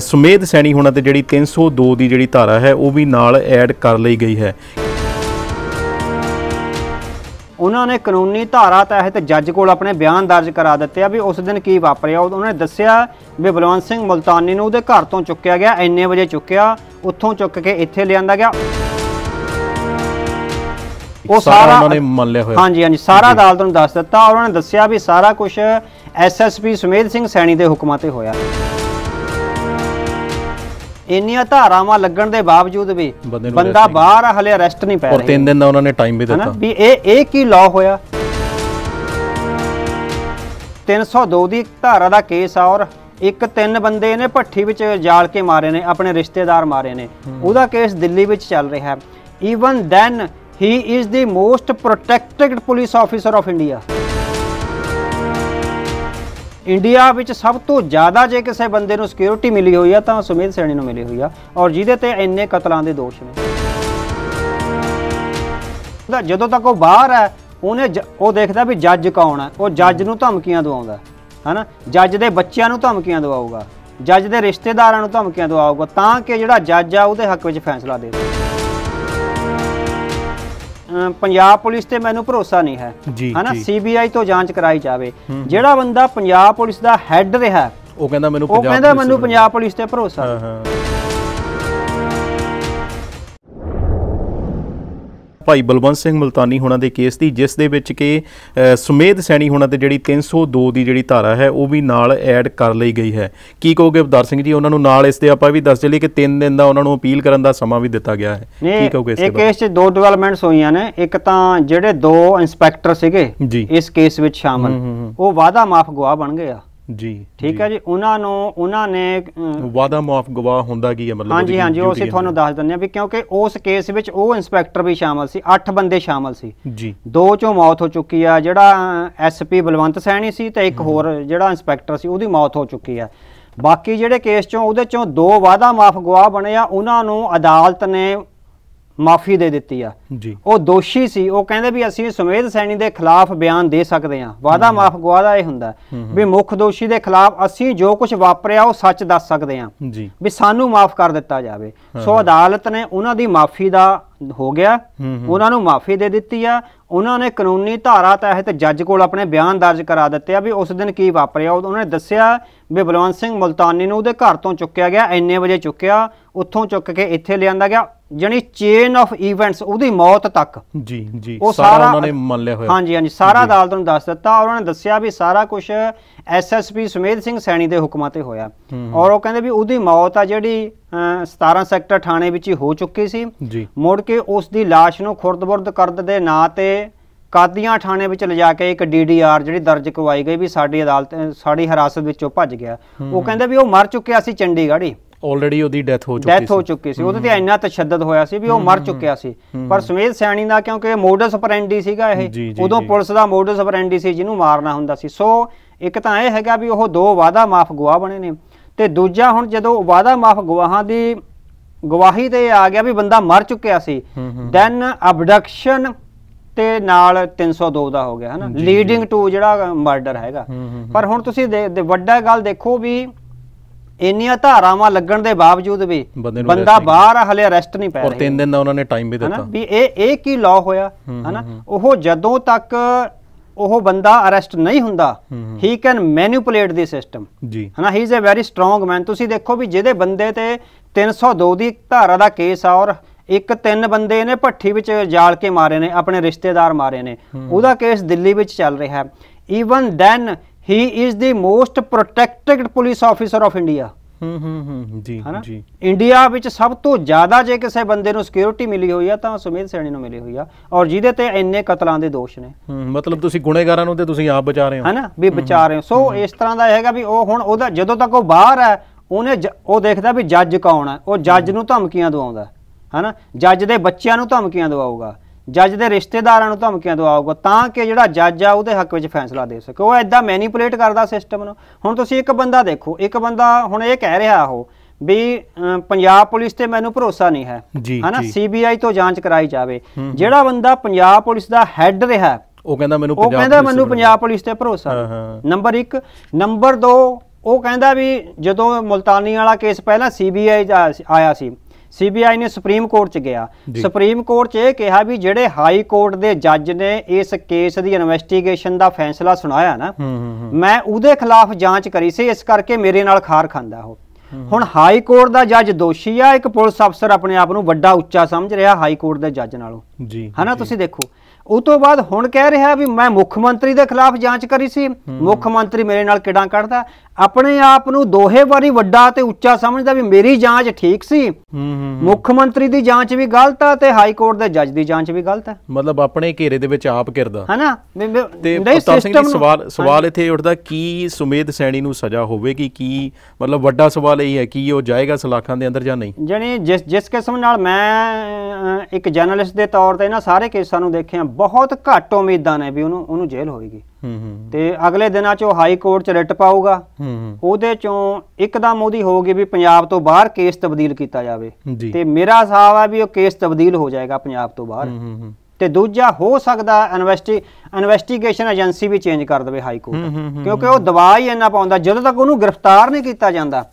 ਸੁਮੇਧ ਸੈਣੀ ਹੋਣਾ ਤੇ ਜਿਹੜੀ 302 ਦੀ ਜਿਹੜੀ ਧਾਰਾ ਹੈ ਉਹ ਵੀ ਨਾਲ ਐਡ ਕਰ ਲਈ ਗਈ ਹੈ। ਉਹਨਾਂ ਨੇ ਕਾਨੂੰਨੀ ਧਾਰਾ ਤਹਿਤ ਜੱਜ ਕੋਲ ਆਪਣੇ ਬਿਆਨ ਦਰਜ ਕਰਾ ਦਿੱਤੇ ਆ ਵੀ ਉਸ ਦਿਨ ਕੀ ਵਾਪਰਿਆ। ਉਹ- ਉਹਨਾਂ ਨੇ ਦੱਸਿਆ ਵੀ ਬਲਵੰਤ ਸਿੰਘ ਮੁਲਤਾਨੀ ਨੂੰ ਉਹਦੇ ਘਰ ਤੋਂ ਚੁੱਕਿਆ ਗਿਆ ਇੰਨੇ ਵਜੇ ਚੁੱਕਿਆ ਉੱਥੋਂ ਚੁੱਕ ਕੇ ਇੱਥੇ ਲਿਆਂਦਾ ਗਿਆ। ਉਹ ਸਾਰਾ ਉਹਨਾਂ ਨੇ ਮੰਨ ਲਿਆ ਹੋਇਆ। ਹਾਂਜੀ ਹਾਂਜੀ ਸਾਰਾ ਅਦਾਲਤ ਨੂੰ ਦੱਸ ਦਿੱਤਾ। ਉਹਨਾਂ ਨੇ ਦੱਸਿਆ ਵੀ ਸਾਰਾ ਕੁਝ ਐਸਐਸਪੀ ਸੁਮੇਧ ਸਿੰਘ ਸੈਣੀ ਦੇ ਹੁਕਮਾਂ ਤੇ ਹੋਇਆ। ਇੰਨੀਆਂ ਧਾਰਾਵਾਂ ਲੱਗਣ ਦੇ ਬਾਵਜੂਦ ਵੀ ਬੰਦੇ ਬਾਹਰ ਆ, ਹਲੇ ਅਰੈਸਟ ਨਹੀਂ ਪੈ ਔਰ ਰਿਹਾ। 3 ਦਿਨ ਦਾ ਉਹਨਾਂ ਨੇ ਟਾਈਮ ਵੀ ਦਿੱਤਾ। ਵੀ ਇਹ ਇਹ ਕੀ ਲਾਅ ਹੋਇਆ? 302 ਦੀ ਧਾਰਾ ਦਾ ਕੇਸ ਆ ਔਰ ਇੱਕ ਤਿੰਨ ਬੰਦੇ ਨੇ ਭੱਠੀ ਵਿੱਚ ਜਾਲ ਕੇ ਮਾਰੇ ਨੇ ਆਪਣੇ ਰਿਸ਼ਤੇਦਾਰ ਮਾਰੇ ਨੇ। ਉਹਦਾ ਕੇਸ ਦਿੱਲੀ ਵਿੱਚ ਚੱਲ ਰਿਹਾ। ਹੈ even then he is the most protected police officer of India India ਵਿੱਚ ਸਭ ਤੋਂ ਜ਼ਿਆਦਾ ਜੇ ਕਿਸੇ ਬੰਦੇ ਨੂੰ ਸਿਕਿਉਰਿਟੀ ਮਿਲੀ ਹੋਈ ਆ ਤਾਂ ਸੁਮੇਧ ਸੈਣੀ ਨੂੰ ਮਿਲੀ ਹੋਈ ਆ। ਔਰ ਜਿਹਦੇ ਤੇ ਇੰਨੇ ਕਤਲਾਂ ਦੇ ਦੋਸ਼ ਨੇ। ਜਦੋਂ ਤੱਕ ਉਹ ਬਾਹਰ ਹੈ ਉਹਨੇ ਜ- ਉਹ ਦੇਖਦਾ ਵੀ ਜੱਜ ਕੌਣ ਹੈ ਉਹ ਜੱਜ ਨੂੰ ਧਮਕੀਆਂ ਦਵਾਉਂਦਾ। ਹੈ, ਹਨਾ? ਜੱਜ ਦੇ ਬੱਚਿਆਂ ਨੂੰ ਧਮਕੀਆਂ ਦਵਾਊਗਾ। ਜੱਜ ਦੇ ਰਿਸ਼ਤੇਦਾਰਾਂ ਨੂੰ ਧਮਕੀਆਂ ਦਵਾਊਗਾ। ਤਾਂ ਕਿ ਜਿਹੜਾ ਜੱਜ ਆ ਉਹਦੇ ਹੱਕ ਵਿੱਚ ਫੈਸਲਾ ਦੇ ਦੇ ਪੰਜਾਬ ਪੁਲਿਸ ਤੇ ਮੈਨੂੰ ਭਰੋਸਾ ਨਹੀਂ ਹੈ। ਹਨਾ? ਸੀਬੀਆਈ ਤੋਂ ਜਾਂਚ ਕਰਾਈ ਜਾਵੇ। ਜਿਹੜਾ ਬੰਦਾ ਪੰਜਾਬ ਪੁਲਿਸ ਦਾ ਹੈੱਡ ਰਿਹਾ ਉਹ ਕਹਿੰਦਾ ਮੈਨੂੰ ਉਹ ਪੰਜਾਬ ਕਹਿੰਦਾ ਪੁਲਿਸ ਮੈਨੂੰ ਪੰਜਾਬ ਪੁਲਿਸ ਤੇ ਭਰੋਸਾ। ਹਾਂ। ਭਾਈ ਬਲਵੰਤ ਸਿੰਘ ਮੁਲਤਾਨੀ ਹੋਣਾ ਦੇ ਕੇਸ ਦੀ ਜਿਸ ਦੇ ਵਿੱਚ ਕਿ ਸੁਮੇਧ ਸੈਣੀ ਹੋਣਾ ਤੇ ਜਿਹੜੀ 302 ਦੀ ਜਿਹੜੀ ਧਾਰਾ ਹੈ ਉਹ ਵੀ ਨਾਲ ਐਡ ਕਰ ਲਈ ਗਈ ਹੈ। ਕੀ ਕਹੋਗੇ ਅਵਤਾਰ ਸਿੰਘ ਜੀ ਉਹਨਾਂ ਨੂੰ ਨਾਲ ਇਸ ਦੇ ਆਪਾਂ ਵੀ ਦੱਸ ਚਲੀਏ ਕਿ 3 ਦਿਨ ਦਾ ਉਹਨਾਂ ਨੂੰ ਅਪੀਲ ਕਰਨ ਦਾ ਸਮਾਂ ਵੀ ਦਿੱਤਾ ਗਿਆ ਹੈ। ਕੀ ਕਹੋਗੇ ਇਸ ਦੇ ਬਾਰੇ? ਕੇਸ 'ਚ ਦੋ ਡਿਵੈਲਪਮੈਂਟਸ ਹੋਈਆਂ ਨੇ। ਇੱਕ ਤਾਂ ਜਿਹੜੇ ਦੋ ਇੰਸਪੈਕਟਰ ਸੀਗੇ ਇਸ ਕੇਸ ਵਿੱਚ ਸ਼ਾਮਲ। ਉਹ ਵਾਦਾ ਮਾਫ ਗਵਾਹ ਬਣ ਗਏ ਆ। ਜੀ ਠੀਕ ਹੈ ਜੀ ਉਹਨਾਂ ਨੂੰ ਉਹਨਾਂ ਨੇ ਵਾਦਾ ਮਾਫ ਗਵਾਹ ਹੁੰਦਾ ਕੀ ਹੈ? ਮਤਲਬ ਹਾਂਜੀ ਹਾਂਜੀ ਉਹ ਅਸੀਂ ਤੁਹਾਨੂੰ ਦੱਸ ਦਿੰਦੇ ਹਾਂ ਵੀ ਕਿਉਂਕਿ ਉਸ ਕੇਸ ਵਿੱਚ ਉਹ ਇੰਸਪੈਕਟਰ ਵੀ ਸ਼ਾਮਲ ਸੀ 8 ਬੰਦੇ ਸ਼ਾਮਲ ਸੀ। ਜੀ। ਦੋ ਚੋਂ ਮੌਤ ਹੋ ਚੁੱਕੀ ਆ ਜਿਹੜਾ ਐਸਪੀ ਬਲਵੰਤ ਸੈਣੀ ਸੀ ਤੇ ਇੱਕ ਹੋਰ ਜਿਹੜਾ ਇੰਸਪੈਕਟਰ ਸੀ ਉਹਦੀ ਮੌਤ ਹੋ ਚੁੱਕੀ ਆ। ਬਾਕੀ ਜਿਹੜੇ ਕੇਸ ਚੋਂ ਉਹਦੇ ਚੋਂ ਦੋ ਵਾਦਾ ਮਾਫ ਗਵਾਹ ਬਣੇ ਆ ਉਹਨਾਂ ਨੂੰ ਅਦਾਲਤ ਨੇ ਮਾਫੀ ਦੇ ਦਿੱਤੀ ਆ। ਜੀ। ਉਹ ਦੋਸ਼ੀ ਸੀ ਉਹ ਕਹਿੰਦੇ ਵੀ ਅਸੀਂ ਸੁਮੇਧ ਸੈਣੀ ਦੇ ਖਿਲਾਫ ਬਿਆਨ ਦੇ ਸਕਦੇ ਹਾਂ। ਵਾਦਾ ਮਾਫ ਗਵਾਹ ਦਾ ਇਹ ਹੁੰਦਾ ਵੀ ਮੁੱਖ ਦੋਸ਼ੀ ਦੇ ਖਿਲਾਫ ਅਸੀਂ ਜੋ ਕੁਝ ਵਾਪਰਿਆ ਉਹ ਸੱਚ ਦੱਸ ਸਕਦੇ ਜੀ। ਵੀ ਸਾਨੂੰ ਮਾਫ ਕਰ ਦਿੱਤਾ ਜਾਵੇ। ਸੋ ਅਦਾਲਤ ਨੇ ਉਹਨਾਂ ਦੀ ਮਾਫੀ ਦਾ ਹੋ ਗਿਆ। ਉਹਨਾਂ ਨੂੰ ਮਾਫੀ ਦੇ ਦਿੱਤੀ ਆ। ਉਹਨਾਂ ਨੇ ਕਾਨੂੰਨੀ ਧਾਰਾ ਤਹਿਤ ਜੱਜ ਕੋਲ ਆਪਣੇ ਬਿਆਨ ਦਰਜ ਕਰਾ ਦਿੱਤੇ ਆ ਵੀ ਉਸ ਦਿਨ ਕੀ ਵਾਪਰਿਆ। ਉਹ- ਉਹਨਾਂ ਨੇ ਦੱਸਿਆ ਵੀ ਬਲਵੰਤ ਸਿੰਘ ਮੁਲਤਾਨੀ ਨੂੰ ਉਹਦੇ ਘਰ ਤੋਂ ਚੁੱਕਿਆ ਗਿਆ ਇੰਨੇ ਵਜੇ ਚੁੱਕਿਆ ਉੱਥੋਂ ਚੁੱਕ ਕੇ ਇੱਥੇ ਲਿਆਂਦਾ ਗਿਆ। ਜਣੀ ਚੇਨ ਆਫ ਇਵੈਂਟਸ ਉਹਦੀ ਮੌਤ ਤੱਕ। ਜੀ ਜੀ ਉਹ ਸਾਰਾ ਉਹਨਾਂ ਨੇ ਮੰਨ ਲਿਆ ਹੋਇਆ। ਹਾਂਜੀ ਹਾਂਜੀ ਸਾਰਾ ਅਦਾਲਤ ਨੂੰ ਦੱਸ ਦਿੱਤਾ ਔਰ ਉਹਨਾਂ ਨੇ ਦੱਸਿਆ ਵੀ ਸਾਰਾ ਕੁਝ ਐਸਐਸਪੀ ਸੁਮੇਧ ਸਿੰਘ ਸੈਣੀ ਦੇ ਹੁਕਮਾਂ ਤੇ ਹੋਇਆ। ਔਰ ਉਹ ਕਹਿੰਦੇ ਵੀ ਉਹਦੀ ਮੌਤ ਆ ਜਿਹੜੀ ਅਹ, 17 ਸੈਕਟਰ ਥਾਣੇ ਵਿੱਚ ਹੀ ਹੋ ਚੁੱਕੀ ਸੀ। ਜੀ। ਮੁੜ ਕੇ ਉਸ ਦੀ ਲਾਸ਼ ਨੂੰ ਖੁਰਦਬੁਰਦ ਕਰਦ ਦੇ ਨਾਂ ਤੇ ਕਾਦੀਆਂ ਥਾਣੇ ਵਿੱਚ ਲਿਜਾ ਕੇ ਇੱਕ ਡੀਡੀਆਰ ਜਿਹੜੀ ਦਰਜ ਕਰਵਾਈ ਗਈ ਵੀ ਸਾਡੀ ਅਦਾਲਤ ਸਾਡੀ ਹਿਰਾਸਤ ਵਿੱਚੋਂ ਭੱਜ ਗਿਆ। ਉਹ ਕਹਿੰਦੇ ਵੀ ਉਹ ਮਰ ਚੁੱਕਿਆ ਸੀ ਚੰਡੀਗੜ੍ਹ ਹੀ। ਆਲਰੇਡੀ ਉਹਦੀ ਡੈਥ ਹੋ ਚੁੱਕੀ ਡੈਥ ਹੋ ਚੁੱਕੀ ਸੀ। ਉਹਦੇ ਤੇ ਇੰਨਾ ਤਸ਼ੱਦਦ ਹੋਇਆ ਸੀ ਵੀ ਉਹ ਮਰ ਚੁੱਕਿਆ ਸੀ। ਪਰ ਸੁਮੇਧ ਸੈਣੀ ਦਾ ਕਿਉਂਕਿ ਮੋਡਸ ਆਪਰੈਂਡੀ ਸੀਗਾ ਇਹ ਉਦੋਂ। ਪੁਲਿਸ ਦਾ ਮੋਡਸ ਆਪਰੈਂਡੀ ਸੀ ਜਿਹਨੂੰ ਮਾਰਨਾ ਹੁੰਦਾ ਸੀ। ਸੋ ਇੱਕ ਤਾਂ ਇਹ ਹੈਗਾ ਵੀ ਉਹ ਦੋ ਵਾਦਾ ਮਾਫ ਗਵਾਹ ਬਣੇ ਨੇ। ਤੇ ਦੂਜਾ ਹੁਣ ਜਦੋਂ ਵਾਦਾ ਮਾਫ ਗਵਾਹਾਂ ਦੀ ਗਵਾਹੀ ਤੇ ਆ ਗਿਆ ਵੀ ਬੰਦਾ ਮਰ ਚੁੱਕਿਆ ਸੀ। ਦੈਨ ਅਬਡਕਸ਼ਨ ਤੇ ਨਾਲ 302 ਦਾ ਹੋ ਗਿਆ ਹਨਾ? ਲੀਡਿੰਗ ਟੂ ਜਿਹੜਾ ਮਰਡਰ ਹੈਗਾ। ਪਰ ਹੁਣ ਤੁਸੀਂ ਵੱਡਾ ਗੱਲ ਦੇਖੋ ਵੀ ਇੰਨੀਆਂ ਧਾਰਾਵਾਂ ਲੱਗਣ ਦੇ ਬਾਵਜੂਦ ਵੀ ਬੰਦੇ ਬਾਹਰ ਹਲੇ ਅਰੈਸਟ ਨਹੀਂ ਪੈ ਔਰ ਰਿਹਾ। 3 ਦਿਨ ਦਾ ਉਹਨਾਂ ਨੇ ਟਾਈਮ ਵੀ ਦਿੱਤਾ। ਵੀ ਇਹ ਇਹ ਕੀ ਲਾਅ ਹੋਇਆ? ਹਨਾ? ਉਹ ਜਦੋਂ ਤੱਕ ਉਹ ਬੰਦਾ ਅਰੈਸਟ ਨਹੀਂ ਹੁੰਦਾ ਹੂੰ, ਕੈਨ ਮੈਨੀਪੂਲੇਟ ਦੀ ਸਿਸਟਮ ਜੀ। ਹਨਾ? He is a very strong man ਤੁਸੀਂ ਦੇਖੋ ਵੀ ਜਿਹਦੇ ਬੰਦੇ ਤੇ 302 ਦੀ ਧਾਰਾ ਦਾ ਕੇਸ ਆ ਔਰ ਇੱਕ ਤਿੰਨ ਬੰਦੇ ਨੇ ਭੱਠੀ ਵਿੱਚ ਜਾਲ ਕੇ ਮਾਰੇ ਨੇ ਆਪਣੇ ਰਿਸ਼ਤੇਦਾਰ ਮਾਰੇ ਨੇ। ਉਹਦਾ ਕੇਸ ਦਿੱਲੀ ਵਿੱਚ ਚੱਲ ਰਿਹਾ। ਹੈ even then he is the most protected police officer of India ਹੂੰ ਹੂੰ ਹੂੰ ਜੀ ਜੀ। ਇੰਡੀਆ ਵਿੱਚ ਸਭ ਤੋਂ ਜ਼ਿਆਦਾ ਜੇ ਕਿਸੇ ਬੰਦੇ ਨੂੰ ਸਿਕਿਉਰਿਟੀ ਮਿਲੀ ਹੋਈ ਆ ਤਾਂ ਸੁਮੇਧ ਸੈਣੀ ਨੂੰ ਮਿਲੀ ਹੋਈ ਆ। ਔਰ ਜਿਹਦੇ ਤੇ ਇੰਨੇ ਕਤਲਾਂ ਦੇ ਦੋਸ਼ ਨੇ। ਹੂੰ ਮਤਲਬ ਤੁਸੀਂ ਗੁਨੇਗਾਰਾਂ ਨੂੰ ਤੇ ਤੁਸੀਂ ਆਪ ਬਚਾ ਰਹੇ ਹੋ। ਹਨਾ? ਵੀ ਬਚਾ ਰਹੇ ਹੋ। ਸੋ ਇਸ ਤਰ੍ਹਾਂ ਦਾ ਹੈਗਾ ਵੀ ਉਹ ਹੁਣ ਉਹਦਾ ਜਦੋਂ ਤੱਕ ਉਹ ਬਾਹਰ ਹੈ ਉਹਨੇ ਉਹ ਦੇਖਦਾ ਵੀ ਜੱਜ ਕੌਣ ਹੈ। ਉਹ ਜੱਜ ਨੂੰ ਧਮਕੀਆਂ ਦਵਾਉਂਦਾ ਹਨਾ? ਜੱਜ ਦੇ ਬੱਚਿਆਂ ਨੂੰ ਧਮਕੀਆਂ ਦਵਾਊਗਾ। ਜੱਜ ਦੇ ਰਿਸ਼ਤੇਦਾਰਾਂ ਨੂੰ ਧਮਕੀਆਂ ਦਵਾਊਗਾ ਤਾਂ ਕਿ ਜਿਹੜਾ ਜੱਜ ਆ ਉਹਦੇ ਹੱਕ ਵਿੱਚ ਫੈਸਲਾ ਦੇ ਸਕੇ। ਉਹ ਐਦਾਂ ਮੈਨੀਪੂਲੇਟ ਕਰਦਾ ਸਿਸਟਮ ਨੂੰ। ਹੁਣ ਤੁਸੀਂ ਇੱਕ ਬੰਦਾ ਦੇਖੋ ਇੱਕ ਬੰਦਾ ਹੁਣ ਇਹ ਕਹਿ ਰਿਹਾ ਉਹ ਵੀ ਪੰਜਾਬ ਪੁਲਿਸ ਤੇ ਮੈਨੂੰ ਭਰੋਸਾ ਨਹੀਂ ਹੈ। ਹਨਾ। ਸੀਬੀਆਈ ਤੋਂ ਜਾਂਚ ਕਰਾਈ ਜਾਵੇ। ਜਿਹੜਾ ਬੰਦਾ ਪੰਜਾਬ ਪੁਲਿਸ ਦਾ ਹੈੱਡ ਰਿਹਾ ਉਹ ਕਹਿੰਦਾ ਮੈਨੂੰ ਉਹ ਪੰਜਾਬ ਕਹਿੰਦਾ ਪੁਲਿਸ ਮੈਨੂੰ ਪੰਜਾਬ ਪੁਲਿਸ ਤੇ ਭਰੋਸਾ। ਨੰਬਰ 1 ਨੰਬਰ 2 ਉਹ ਕਹਿੰਦਾ ਵੀ ਜਦੋਂ ਮੁਲਤਾਨੀ ਵਾਲਾ ਕੇਸ ਪਹਿਲਾਂ ਸੀਬੀਆਈ ਆਇਆ ਸੀ ਸੀਬੀਆਈ ਨੇ ਸੁਪਰੀਮ ਕੋਰਟ ਚ ਗਿਆ। ਸੁਪਰੀਮ ਕੋਰਟ ਚ ਇਹ ਕਿਹਾ ਵੀ ਜਿਹੜੇ ਹਾਈ ਕੋਰਟ ਦੇ ਜੱਜ ਨੇ ਇਸ ਕੇਸ ਦੀ ਇਨਵੈਸਟੀਗੇਸ਼ਨ ਦਾ ਫੈਸਲਾ ਸੁਣਾਇਆ ਨਾ ਮੈਂ ਉਹਦੇ ਖਿਲਾਫ ਜਾਂਚ ਕਰੀ ਸੀ ਇਸ ਕਰਕੇ ਮੇਰੇ ਨਾਲ ਖਾਰ ਖਾਂਦਾ ਉਹ। ਹੁਣ ਹਾਈ ਕੋਰਟ ਦਾ ਜੱਜ ਦੋਸ਼ੀ ਆ ਇੱਕ ਪੁਲਿਸ ਅਫਸਰ ਆਪਣੇ ਆਪ ਨੂੰ ਵੱਡਾ ਉੱਚਾ ਸਮਝ ਰਿਹਾ ਹਾਈ ਕੋਰਟ ਦੇ ਜੱਜ ਨਾਲੋਂ। ਜੀ ਹਨਾ। ਤੁਸੀਂ ਦੇਖੋ ਉਹ ਤੋਂ ਬਾਅਦ ਹੁਣ ਕਹਿ ਰਿਹਾ ਵੀ ਮੈਂ ਮੁੱਖ ਮੰਤਰੀ ਦੇ ਖਿਲਾਫ ਜਾਂਚ ਕਰੀ ਸੀ। ਮੁੱਖ ਮੰਤਰੀ ਮੇਰੇ ਨਾਲ ਕਿਡਾਂ ਕੱਢਦਾ। ਆਪਣੇ ਆਪ ਨੂੰ ਦੋਹੇ ਵਾਰੀ ਵੱਡਾ ਤੇ ਉੱਚਾ ਸਮਝਦਾ ਵੀ ਮੇਰੀ ਜਾਂਚ ਠੀਕ ਸੀ। ਮੁੱਖ ਮੰਤਰੀ ਦੀ ਜਾਂਚ ਵੀ ਗਲਤ ਆ ਤੇ ਹਾਈ ਕੋਰਟ ਦੇ ਜੱਜ ਦੀ ਜਾਂਚ ਵੀ ਗਲਤ ਹੈ ਮਤਲਬ ਆਪਣੇ ਘੇਰੇ ਦੇ ਵਿੱਚ ਆਪ ਕਿਰਦਾ ਹਨਾ? ਤੇ ਅਵਤਾਰ ਸਿੰਘ ਜੀ ਸਵਾਲ ਸਵਾਲ ਇੱਥੇ ਉੱਠਦਾ ਕੀ ਸੁਮੇਧ ਸੈਣੀ ਨੂੰ ਸਜ਼ਾ ਹੋਵੇਗੀ ਕੀ ਮਤਲਬ ਵੱਡਾ ਸਵਾਲ ਇਹ ਹੈ ਕਿ ਉਹ ਜਾਏਗਾ ਸਲਾਖਾਂ ਦੇ ਅੰਦਰ ਜਾਂ ਨਹੀਂ? ਜਾਣੀ ਜਿਸ ਜਿਸ ਕਿਸਮ ਨਾਲ ਮੈਂ ਇੱਕ ਜਰਨਲਿਸਟ ਦੇ ਤੌਰ ਤੇ ਨਾ ਸਾਰੇ ਕੇਸਾਂ ਨੂੰ ਦੇਖਿਆ ਬਹੁਤ ਘੱਟ ਉਮੀਦਾਂ ਨੇ ਵੀ ਉਹਨੂੰ ਉਹਨੂੰ ਜੇਲ੍ਹ ਹੋਏਗੀ। ਹੂੰ ਹੂੰ। ਤੇ ਅਗਲੇ ਦਿਨਾਂ 'ਚ ਉਹ ਹਾਈ ਕੋਰਟ 'ਚ ਰਿਟ ਪਾਊਗਾ। ਹੂੰ ਹੂੰ। ਉਹਦੇ 'ਚੋਂ ਇੱਕਦਮ ਉਹਦੀ ਹੋਊਗੀ ਵੀ ਪੰਜਾਬ ਤੋਂ ਬਾਹਰ ਕੇਸ ਤਬਦੀਲ ਕੀਤਾ ਜਾਵੇ। ਤੇ ਮੇਰਾ ਹਿਸਾਬ ਆ ਵੀ ਉਹ ਕੇਸ ਤਬਦੀਲ ਹੋ ਜਾਏਗਾ ਪੰਜਾਬ ਤੋਂ ਬਾਹਰ। ਹੂੰ ਹੂੰ ਹੂੰ। ਤੇ ਦੂਜਾ ਹੋ ਸਕਦਾ ਇਨਵੈਸਟੀ ਇਨਵੈਸਟੀਗੇਸ਼ਨ ਏਜੰਸੀ ਵੀ ਚੇਂਜ ਕਰ ਦੇਵੇ ਹਾਈ ਕੋਰਟ। ਕਿਉਂਕਿ ਉਹ ਦਬਾਅ ਹੀ ਇੰਨਾ ਪਾਉਂਦਾ ਜਦੋਂ ਤੱਕ ਉਹਨੂੰ ਗ੍ਰਿਫਤਾਰ ਨਹੀਂ ਕੀਤਾ ਜਾਂਦਾ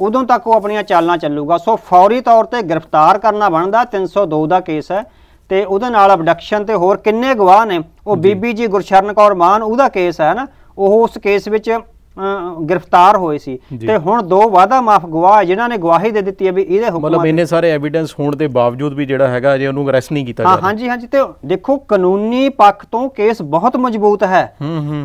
ਉਦੋਂ ਤੱਕ ਉਹ ਆਪਣੀਆਂ ਚਾਲਾਂ ਚੱਲੂਗਾ। ਸੋ ਫੌਰੀ ਤੌਰ ਤੇ ਗ੍ਰਿਫਤਾਰ ਕਰਨਾ ਬਣਦਾ 302 ਦਾ ਕੇਸ ਹੈ। ਤੇ ਉਹਦੇ ਨਾਲ ਅਬਡਕਸ਼ਨ ਤੇ ਹੋਰ ਕਿੰਨੇ ਗਵਾਹ ਨੇ? ਉਹ ਬੀਬੀ ਜੀ ਗੁਰਸ਼ਰਨ ਕੌਰ ਮਾਨ ਉਹਦਾ ਕੇਸ ਹੈ ਨਾ ਉਹ ਉਸ ਕੇਸ ਵਿੱਚ ਗ੍ਰਿਫਤਾਰ ਹੋਏ ਸੀ। ਤੇ ਹੁਣ ਦੋ ਵਾਅਦਾ ਮਾਫ ਗਵਾਹ ਜਿਨ੍ਹਾਂ ਨੇ ਗਵਾਹੀ ਦੇ ਦਿੱਤੀ ਹੈ ਵੀ ਇਹਦੇ ਹੁਕਮਾਂ ਮਤਲਬ ਇੰਨੇ ਸਾਰੇ ਐਵੀਡੈਂਸ ਹੋਣ ਦੇ ਬਾਵਜੂਦ ਵੀ ਜਿਹੜਾ ਹੈਗਾ ਅਜੇ ਉਹਨੂੰ ਅਰੈਸਟ ਨਹੀਂ ਕੀਤਾ ਜਾ ਰਿਹਾ। ਹਾਂਜੀ ਹਾਂਜੀ। ਤੇ ਦੇਖੋ ਕਾਨੂੰਨੀ ਪੱਖ ਤੋਂ ਕੇਸ ਬਹੁਤ ਮਜ਼ਬੂਤ ਹੈ।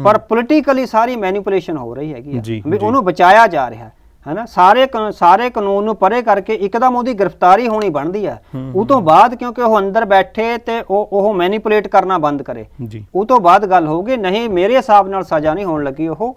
ਪਰ ਪੋਲੀਟੀਕਲੀ ਸਾਰੀ ਮੈਨੀਪੂਲੇਸ਼ਨ ਹੋ ਰਹੀ ਹੈਗੀ ਵੀ। ਉਹਨੂੰ ਬਚਾਇਆ ਜਾ ਰਿਹਾ ਹੈ। ਹੈਨਾ? ਸਾਰੇ ਸਾਰੇ ਕਾਨੂੰਨ ਨੂੰ ਪਰੇ ਕਰਕੇ ਇੱਕਦਮ ਉਹਦੀ ਗ੍ਰਿਫਤਾਰੀ ਹੋਣੀ ਬਣਦੀ ਹੂੰ, ਉਹ ਤੋਂ ਬਾਅਦ ਕਿਉਂਕਿ ਉਹ ਅੰਦਰ ਬੈਠੇ ਤੇ ਉਹ ਉਹ ਮੈਨੀਪੂਲੇਟ ਕਰਨਾ ਬੰਦ ਕਰੇ। ਜੀ। ਉਹ ਤੋਂ ਬਾਅਦ ਗੱਲ ਹੋਊਗੀ ਨਹੀਂ ਮੇਰੇ ਹਿਸਾਬ ਨਾਲ ਸਜ਼ਾ ਨਹੀਂ ਹੋਣ ਲੱਗੀ ਉਹ।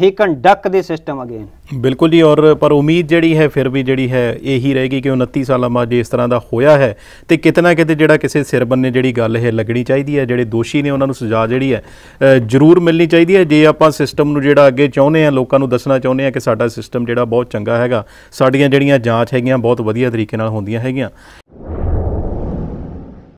ਹੀ ਡੱਕ ਦੇ ਸਿਸਟਮ ਅਗੇਨ ਬਿਲਕੁਲ ਜੀ, ਔਰ ਪਰ ਉਮੀਦ ਜਿਹੜੀ ਹੈ, ਫਿਰ ਵੀ ਜਿਹੜੀ ਹੈ, ਇਹੀ ਰਹੇਗੀ ਕਿ 29 ਸਾਲਾਂ ਬਾਅਦ ਜੇ ਇਸ ਤਰ੍ਹਾਂ ਦਾ ਹੋਇਆ ਹੈ, ਤੇ ਕਿਤੇ ਨਾ ਕਿਤੇ ਜਿਹੜਾ ਕਿਸੇ ਸਿਰ ਬੰਨੇ ਜਿਹੜੀ ਗੱਲ ਇਹ ਲੱਗਣੀ ਚਾਹੀਦੀ ਹੈ, ਜਿਹੜੇ ਦੋਸ਼ੀ ਨੇ ਉਹਨਾਂ ਨੂੰ ਸਜ਼ਾ ਜਿਹੜੀ ਹੈ ਜ਼ਰੂਰ ਮਿਲਣੀ ਚਾਹੀਦੀ ਹੈ। ਜੇ ਆਪਾਂ ਸਿਸਟਮ ਨੂੰ ਜਿਹੜਾ ਅੱਗੇ ਚਾਹੁੰਦੇ ਆ ਲੋਕਾਂ ਨੂੰ ਦੱਸਣਾ ਚਾਹੁੰਦੇ ਆ ਕਿ ਸਾਡਾ ਸਿਸਟਮ ਜਿਹੜਾ ਬਹੁਤ ਚੰਗਾ ਹੈਗਾ, ਸਾਡੀਆਂ ਜਿਹੜੀਆਂ ਜਾਂਚ ਹੈਗੀਆਂ, ਬਹੁਤ ਵਧੀਆ ਤਰੀਕੇ ਨਾਲ ਹੁੰਦੀਆਂ ਹੈਗੀਆਂ।